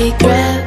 regret.